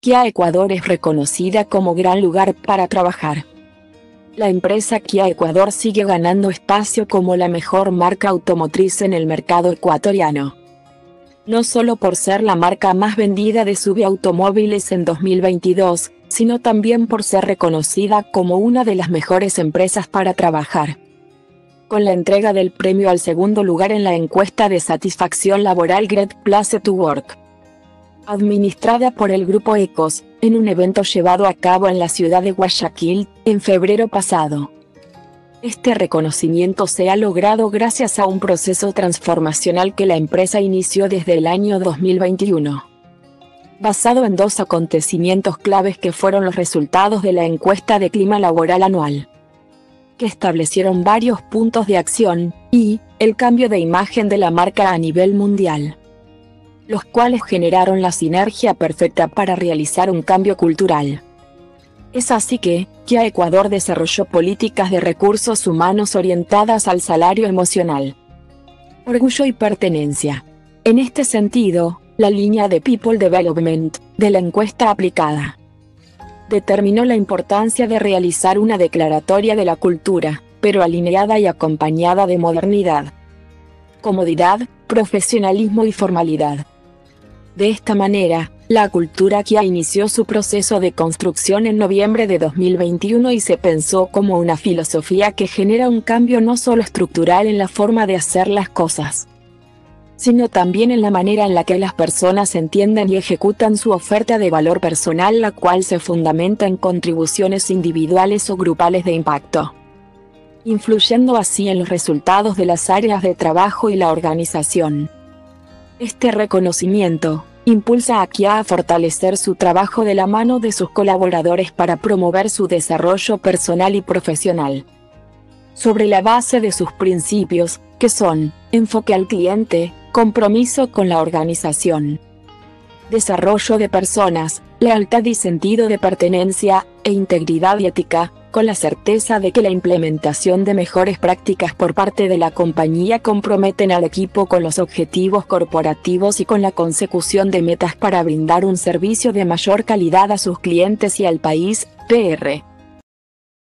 Kia Ecuador es reconocida como gran lugar para trabajar. La empresa Kia Ecuador sigue ganando espacio como la mejor marca automotriz en el mercado ecuatoriano. No solo por ser la marca más vendida de subautomóviles en 2022, sino también por ser reconocida como una de las mejores empresas para trabajar con la entrega del premio al segundo lugar en la encuesta de satisfacción laboral Great Place to Work. Administrada por el grupo ECOS, en un evento llevado a cabo en la ciudad de Guayaquil, en febrero pasado. Este reconocimiento se ha logrado gracias a un proceso transformacional que la empresa inició desde el año 2021. Basado en dos acontecimientos claves que fueron los resultados de la encuesta de clima laboral anual que establecieron varios puntos de acción, y, el cambio de imagen de la marca a nivel mundial. Los cuales generaron la sinergia perfecta para realizar un cambio cultural. Es así que, Kia Ecuador desarrolló políticas de recursos humanos orientadas al salario emocional, orgullo y pertenencia. En este sentido, la línea de People Development, de la encuesta aplicada, determinó la importancia de realizar una declaratoria de la cultura, pero alineada y acompañada de modernidad, comodidad, profesionalismo y formalidad. De esta manera, la cultura Kia inició su proceso de construcción en noviembre de 2021 y se pensó como una filosofía que genera un cambio no solo estructural en la forma de hacer las cosas, sino también en la manera en la que las personas entienden y ejecutan su oferta de valor personal la cual se fundamenta en contribuciones individuales o grupales de impacto, influyendo así en los resultados de las áreas de trabajo y la organización. Este reconocimiento, impulsa a Kia a fortalecer su trabajo de la mano de sus colaboradores para promover su desarrollo personal y profesional. Sobre la base de sus principios, que son, enfoque al cliente, compromiso con la organización, desarrollo de personas, lealtad y sentido de pertenencia, e integridad y ética, con la certeza de que la implementación de mejores prácticas por parte de la compañía comprometen al equipo con los objetivos corporativos y con la consecución de metas para brindar un servicio de mayor calidad a sus clientes y al país, PR.